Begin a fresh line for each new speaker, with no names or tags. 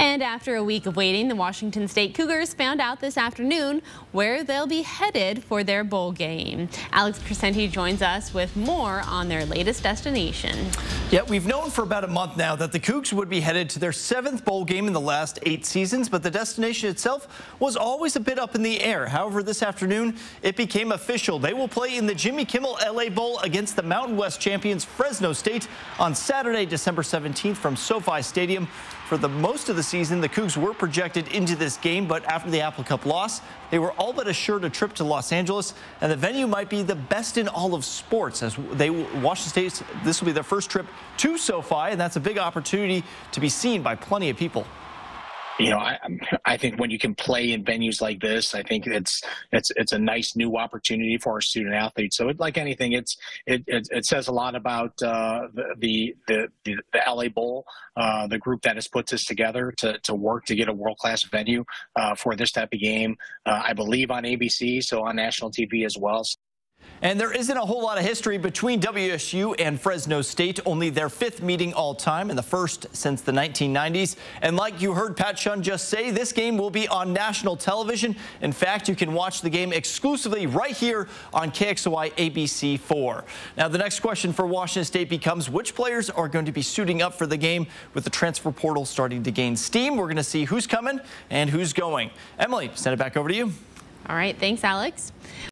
And after a week of waiting, the Washington State Cougars found out this afternoon where they'll be headed for their bowl game. Alex Crescenti joins us with more on their latest destination.
Yeah, we've known for about a month now that the Cougs would be headed to their seventh bowl game in the last eight seasons, but the destination itself was always a bit up in the air. However, this afternoon, it became official. They will play in the Jimmy Kimmel LA Bowl against the Mountain West champions Fresno State on Saturday, December 17th from SoFi Stadium. For the most of the season, the Cougs were projected into this game, but after the Apple Cup loss, they were all but assured a trip to Los Angeles, and the venue might be the best in all of sports as they Washington State, this will be their first trip to SoFi, and that's a big opportunity to be seen by plenty of people
you know, I, I think when you can play in venues like this, I think it's it's it's a nice new opportunity for our student athletes. So, it, like anything, it's it, it, it says a lot about uh, the, the, the the LA Bowl, uh, the group that has put this together to to work to get a world class venue uh, for this type of game. Uh, I believe on ABC, so on national TV as well.
And there isn't a whole lot of history between WSU and Fresno State, only their fifth meeting all time and the first since the 1990s. And like you heard Pat Chun just say, this game will be on national television. In fact, you can watch the game exclusively right here on KXLY ABC 4. Now, the next question for Washington State becomes which players are going to be suiting up for the game with the transfer portal starting to gain steam. We're going to see who's coming and who's going. Emily, send it back over to you.
All right. Thanks, Alex.